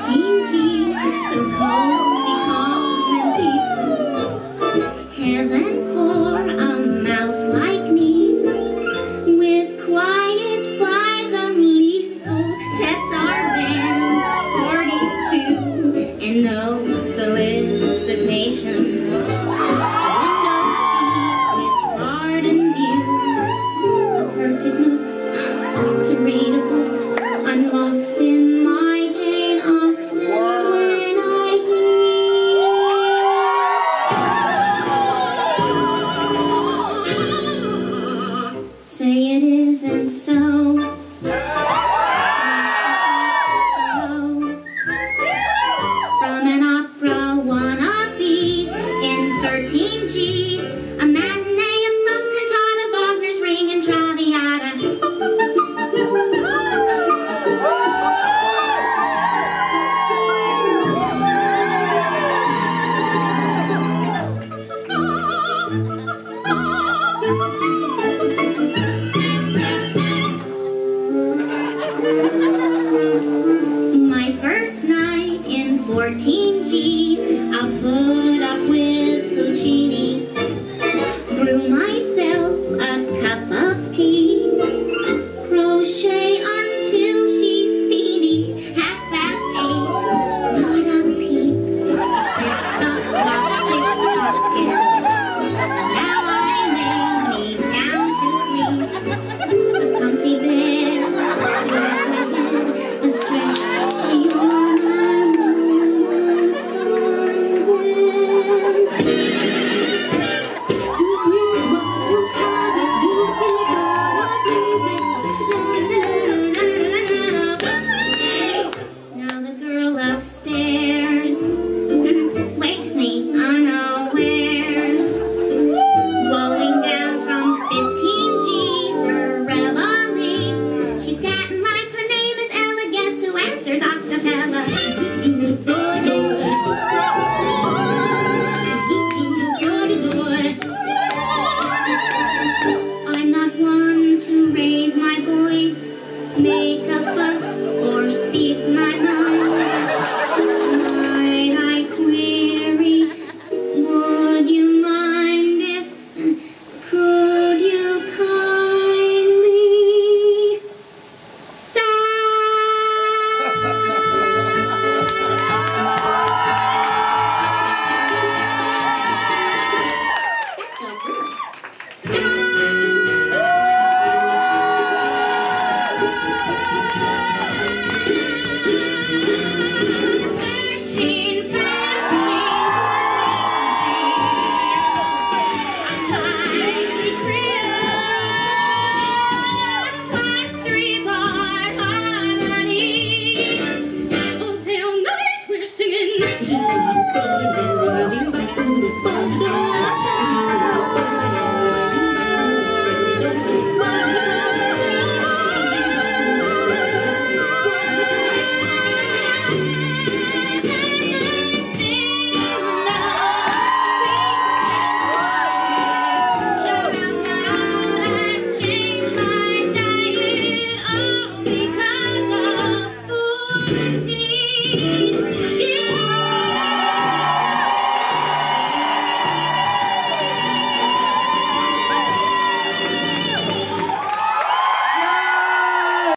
紧紧的锁头。My first night in 14G, I put up with Puccini. oh